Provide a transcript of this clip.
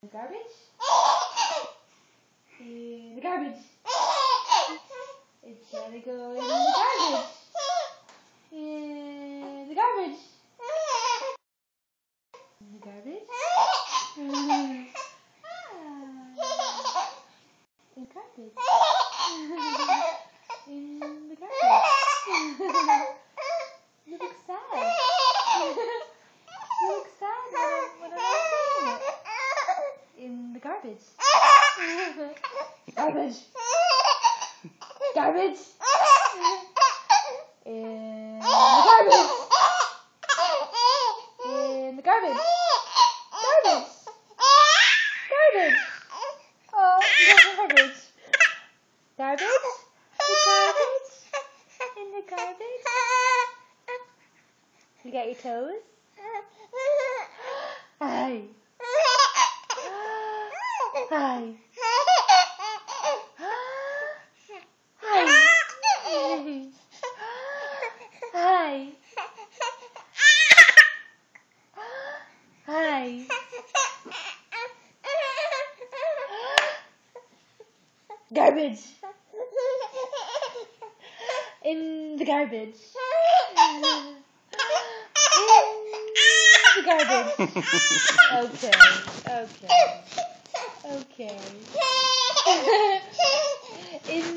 The garbage? In the garbage. It's gotta go in the garbage. In the garbage. In the garbage. In the garbage. In the garbage. you garbage. garbage. Garbage. In the garbage. In the garbage. Garbage. Garbage. Oh, garbage. Garbage. The garbage. In the garbage. You got your toes? Hi. Hi. Hi. Hi. Hi. Garbage. In the garbage. In the garbage. Okay. Okay. Okay.